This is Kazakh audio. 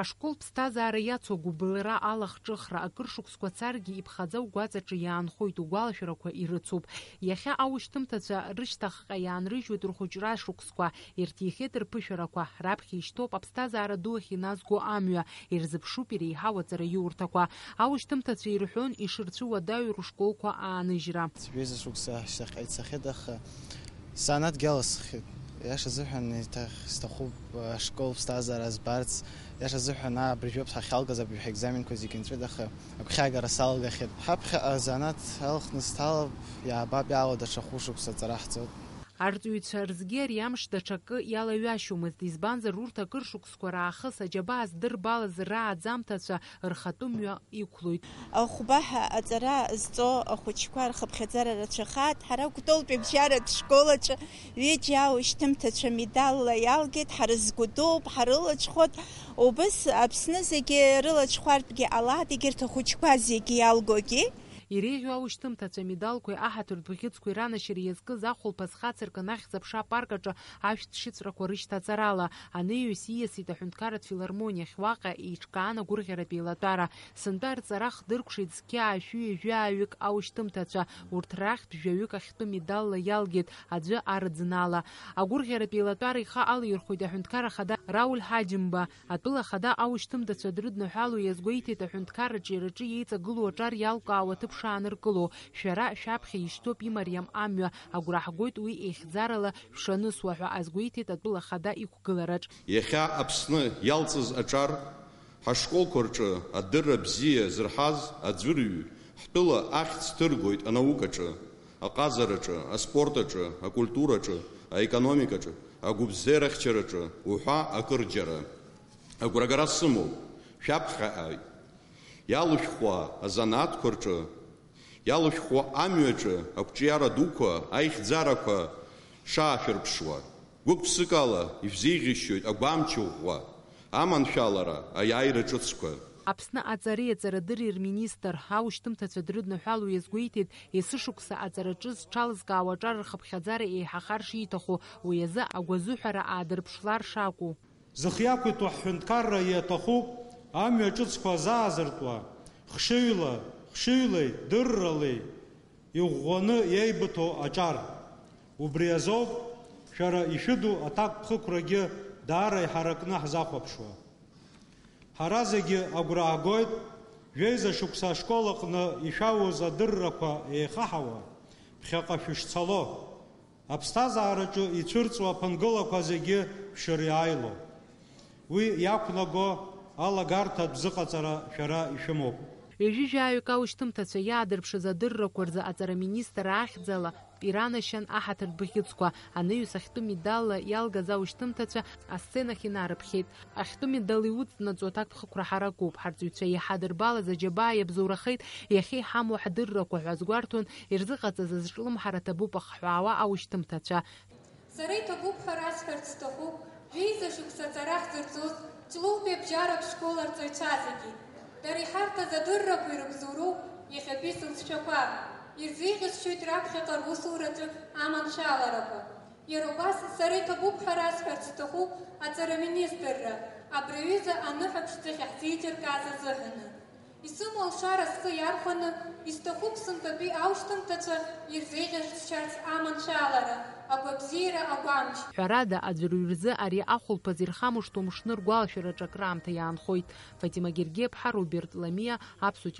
ашкол ԥсҭазаара иацу агәыбылра алахҿыхра акыр шықәсқәа царгьы иԥхаӡа угәаҵаҿы иаанхоит угәалашәарақәа ирыцуп. Иахьа аушьҭымҭацәа рышьҭахьҟа иаанрыжьуеит рхәыҷра шықәсқәа. Ирҭихеит рԥышәарақәа раԥхьа ишьҭоуп аԥсҭазаара ду ахь иназго амҩа ирзыԥшуп иреиҳау аҵара иурҭақәа аушьҭымҭацәа ирҳәон ишырцәуадаҩу рышколқәа ааныжьра. Ҩыза шықәса шьҭахьҟа ицахьеит аха санадгьалысхит იაშაზუჰან ისტახუბ აშკოლ სტაზარას ბარც იაშაზუჰან აბრიჟობ ხალგაზა ბი ეგზამინ ქოზი კინტრე და ხაგარა სალგახეთ ჰაბ ზანათ ალხნს თალ ია ბაბი ალოდა შხუშუკსა წრაჰწო арҵаҩцәа рзгьы ари амш даҽакы иалаҩашьомызт избанзар урҭ акыр шықәсқәа раахыс аџьабаа здырбалаз рааӡамҭацәа рхатәы мҩа иқәлоит ахәбаҳа аҵара зҵо ахәыҷқәа рхыԥхьаӡара рацәахаат ҳара кәтолтәи абжьаратә школаҿы ҩыџьа аушьҭымҭацәа медалла иалгеит ҳара згәыдоуп ҳарылаҽхәот убыс аԥсны зегьы рылаҽхәартәгьы ҟалаат егьырҭ ахәыҷқәа зегьы иалгогьы Иреиӷьу аушьҭымҭацәа медалқәеи аҳаҭыртә бӷьыцқәеи ранашьара иазкыз ахәылԥаз хацыркын ахьӡ аԥша апарк аҿы ашәҭ шьыҵәрақәа рышьҭаҵарала анаҩс ииасит аҳәынҭқарратә филармониахь уаҟа еиҿкаан агәырӷьаратә еилатәара сынтәа рҵара хдыркәшеит зқьаа шәҩы-жәааҩык аушьҭымҭацәа урҭ рахьтә жәаҩык ахьтәы медалла иалгеит аӡәы арӡнала агәырӷьаратә еилатәара ихы алаирхәеит аҳәынҭқар ахада рауль ҳаџьымба атәыла ахада аушьҭымҭацәа дрыдныҳәало иазгәеиҭеит аҳәынҭқарраҿы иараҿы иеиҵагылоу аҿар иалкаауа ҭыԥ шааныркыло шәара шәаԥхьа ишьҭоуп имариам амҩа агәра ҳгоит уи еихьӡарала шәшанысуа ҳәа азгәеиҭеит атәыла иқәгылараҿ иахьа аԥсны иалҵыз аҿар ҳашколқәа рҿы адырра бзиа зырҳаз аӡәырҩ ҳтәыла ахьӡ ҭыргоит анаукаҿы аҟазараҿы акультураҿы агәыбзеирахьчараҿы уҳәа акырџьара агәрагара сымоуп шәаԥхьаҟа иалушәхуа азанааҭқәа рҿы иалушәхуа амҩаҿы ақәҿиара дуқәа аихьӡарақәа шаашәырԥшуа гәык-ԥсык ала ишәзеиӷьышьоит агәамч ӷәӷәа аманшәалара аиааира ҿыцқәа Аԥсны аҵареи аҵарадырреи рминистр аушьҭымҭацәа дрыдныҳәало иазгәеиҭеит есышықәса аҵараҿы зҽалызкаауа аҿар рхыԥхьаӡара еиҳахар шиҭаху уи азы агәазыҳәара аадырԥшлар шакәу зыхиақәиҭу ҳҳәынҭқарра иаҭахуп амҩа ҿыцқәа заазыртуа хшыҩла хшыҩлеи дырралеи иӷәӷәаны иеибыҭоу аҿар. Убри азоуп шәара ишәыду аҭакԥхықәрагьы даара иҳаракны ҳзахәаԥшуа. ҳара зегьы агәра аагоит жәеиза шықәса ашкол аҟны ишәауз адыррақәа еихаҳауа ԥхьаҟа шәышцало аԥсҭазаараҿы ицәырҵуа аԥынгылақәа зегьы шәшыриааило уи иақәнаго алагарҭатә зыҟаҵара шәара ишәымоуп ҩажәижәааҩык аушьҭымҭацәа иаадырԥшыз адыррақәа рзы аҵараминистр ахьӡала иранашьан аҳаҭыртә бӷьыцқәа анаҩс ахьтәы медалла иалгаз аушьҭымҭацәа асценахь инарыԥхьеит ахьтәы медал иуҵнаҵо аҭакԥхықәра ҳаракуп ҳарҵаҩцәа иҳадырбалаз аџьабаа иабзоурахеит иахьа иҳамоу ҳдыррақәа ҳәа азгәарҭон ирзыҟаҵаз азҿлымҳара ҭабуп ахҳәаауа аушьҭымҭацәа сара иҭабуп ҳәа расҳәарц сҭахуп жәеиза шықәса ҵара хзырҵоз ҷлоутәи абжьаратә школ арҵаҩцәа зегьы дара иҳарҭаз адыррақәа ирыбзоуроуп иахьатәи сылҵшәақәа ирзеиӷьасшьоит раԥхьаҟа русураҿы аманшәаларақәа иара убас сара иҭабуп ҳәа расҳәарц сҭахуп аҵараминистрра абри аҩыза аныҳәаԥшӡахь ҳзеиҿыркааз азыҳәаны исымоу алшара схы иархәаны исҭахуп сынтәатәи аушьҭымҭацәа ирзеиӷьасшьарц аманшәалара агәабзиара агәамч ҳәарада аӡәырҩ рзы ари ахәылԥаз ирхамышҭуа мшны ргәалашәараҿ акраамҭа иаанхоит фатима гергеиԥҳа роберт ламиа аԥсуа